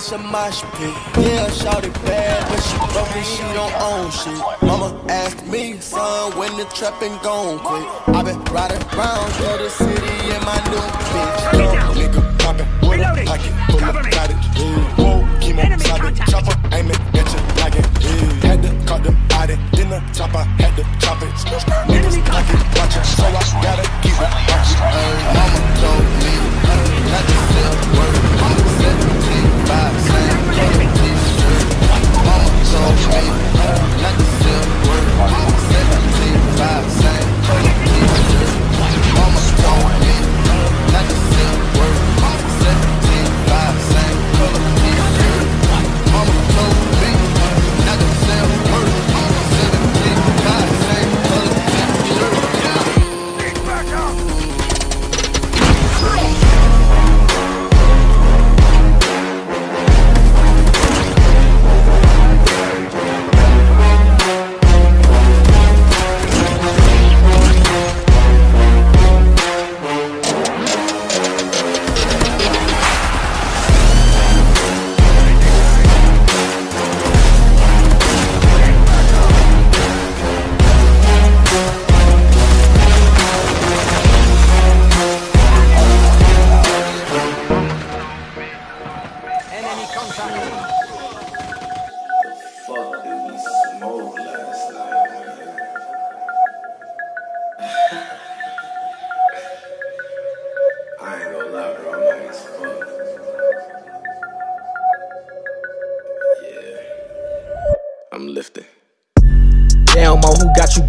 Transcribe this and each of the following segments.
It's a mosh pit. Yeah, shawty bad, but she broken, she don't own shit. Mama asked me, son, when the trapping gon' quit. i been riding around through the city in my new bitch. Little nigga poppin' with a pocket full of it. Whoa, chemo,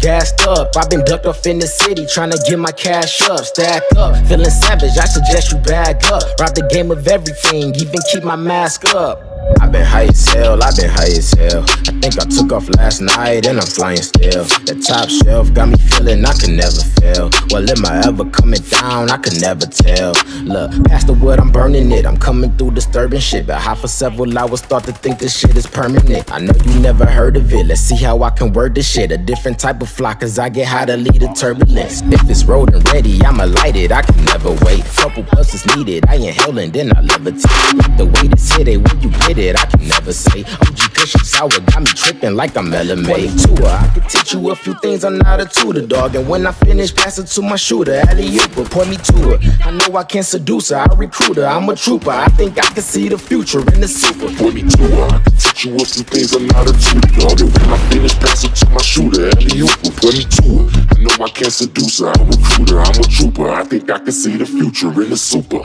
gassed up. I've been ducked off in the city, trying to get my cash up. Stack up, feeling savage, I suggest you bag up. Rob the game of everything, even keep my mask up. I've been high as hell, I've been high as hell. I think I took off last night and I'm flying still. The top shelf got me feeling I can never fail. Well, am I ever coming down? I can never tell. Look, past the wood, I'm burning it. I'm coming through disturbing shit. But high for several hours, start to think this shit is permanent. I know you never heard of it. Let's see how I can word this shit. A different type of fly, cause I get high to lead the turbulence. If it's rolling ready, I'ma light it. I can never wait. Couple puffs is needed. I inhale and then I levitate. The way to hit it, when you get it, I can never say. Oh, OG Cushion sour got me tripping like I'm LMA. Tour, I can teach you a few things I'm not a tutor, dog. And when I finish, pass it to my shooter. Alley Ooper, point me to her. I know I can seduce her, I recruit her. I'm a trooper. I think I can see the future in the super. Point me to her, I can teach you a few things I'm not a tutor, dog. And when I finish, pass it to my shooter. Alley Ooper, point me to her. I know I can seduce her, I recruit her. I'm a trooper. I think I can see the future in the super.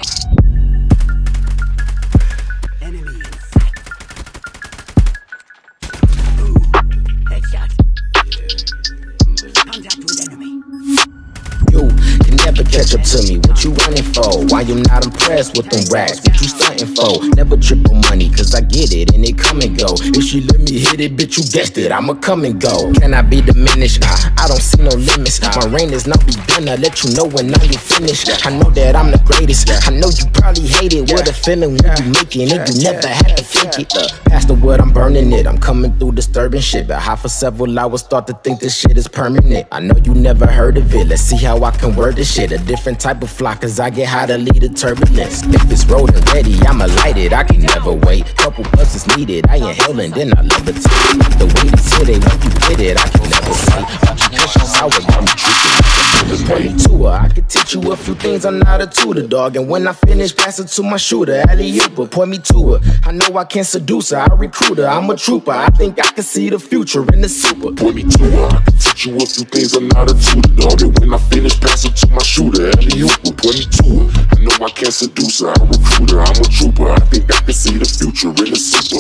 Catch up to me. What you running for? Why you not impressed with them racks? What you stunt hunting for. Never triple money, cause I get it and it come and go. If she let me hit it, bitch, you guessed it, I'ma come and go. Can I be diminished? Nah, I don't see no limits. My reign is not begun, I let you know when I'm finished. I know that I'm the greatest. I know you probably hate it. What a feeling when you making it, you never had to fake it. Uh, past the wood, I'm burning it. I'm coming through disturbing shit. But half for several hours, start to think this shit is permanent. I know you never heard of it. Let's see how I can word this shit. Different type of fly, cause I get high to lead the turbulence. If it's rolling ready, I'ma light it. I can never wait. Couple bucks is needed. I inhale and then I levitate. The way these hit it, when you get it, I can never say. Education sour, I'm tripping. Point me to her, uh, I can teach you a few things I'm not a tutor, dog. And when I finish, pass it to my shooter, alley ooper, point me to her. I know I can't seduce her, I recruit her, I'm a trooper. I think I can see the future in the super. Point me to her, I can teach you a few things I'm not a tutor, dog. And when I finish, pass it to my shooter, alley ooper, point me to her. I know I can't seduce her, I recruit her, I'm a trooper. I think I can see the future in the super.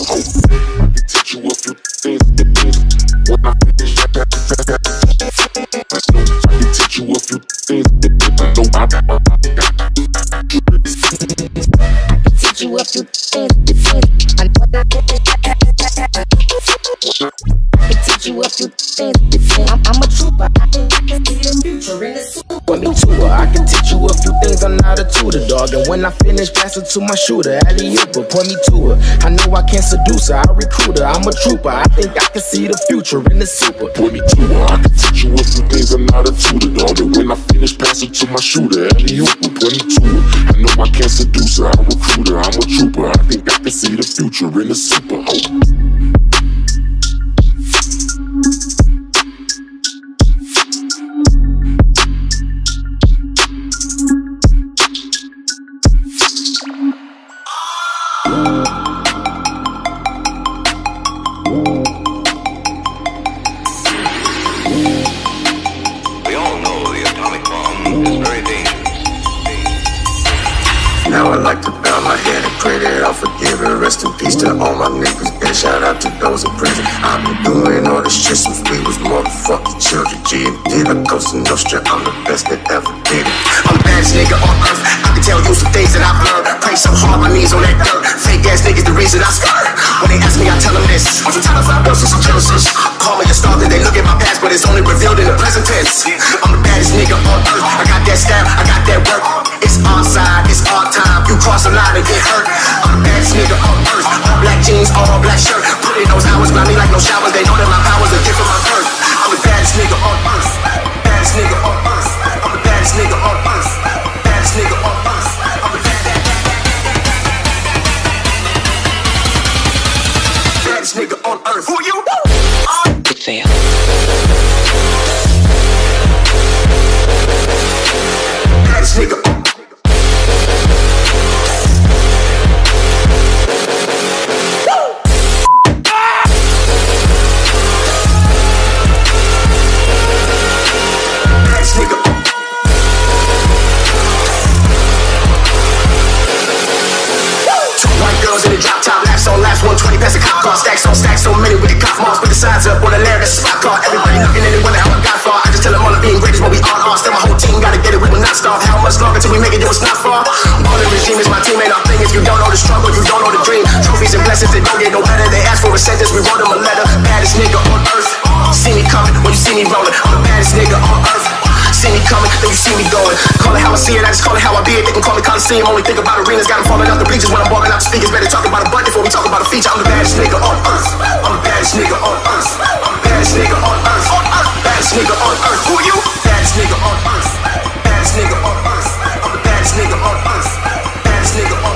You a few things. I'm, I'm a trooper. I can see the future in the me to her. I can teach you a few things. I'm not a tutor, dog. And when I finish, pass it to my shooter. Alley ooper, point me to her. I know I can't seduce her. I recruit her. I'm a trooper. I think I can see the future in the super. Point me to her, I can teach you a few things. I'm not a tutor, dog. And when I finish, pass it to my shooter. Alley ooper, point me to her. I know I can't seduce her. I recruit her. I'm a trooper. I think I can see the future in the super. Oh. Now I like to bow my head and pray that I'll forgive it. Rest in peace to all my niggas. And shout out to those in prison. I've been doing all this shit since we was motherfucking children. G and did a Costa Nostra. I'm the best that ever did it. I'm the baddest nigga on earth. I can tell you some things that I've learned. Pray so hard, my knees on that dirt. Fake ass niggas, the reason I skirt. When they ask me, I tell them this. I'm some time I built some Genesis. Call me a star, then they look at my past, but it's only revealed in the present tense. I'm the baddest nigga on earth. I got that style, I got that work. It's our side, it's our time. You cross the line and get hurt. I'm the baddest nigga on earth. All black jeans, all black shirt. Put in those hours, blind me like no showers. 120 past car, stacks on stacks, so many with the cop marks, put the sides up on the layer, that's spot car. Everybody looking at it, wonder how I got far. I just tell them all the being great is what we all are. Still my whole team gotta get it, we will not starve. How much longer till we make it? It was not far. All the regime is my team, ain't our thing. If you don't know the struggle, you don't know the dream. Trophies and blessings, they don't get no better. They ask for a sentence, we wrote them a letter. Baddest nigga on earth. See me coming when you see me rolling. I'm the baddest nigga on earth. See me coming, you see me going. Call it how I see it, I just call it how I be it. They can call it Coliseum, only think about arenas. Got them falling out the bleachers when I'm walking out the speakers. Better talk about a butt before we talk about a feature. I'm the baddest nigga on earth. I'm the baddest nigga on earth. I'm the baddest nigga on earth. On earth. Baddest nigga on earth. Who you? Baddest nigga on earth. Baddest nigga on earth. I'm the baddest nigga on earth. Baddest nigga on earth.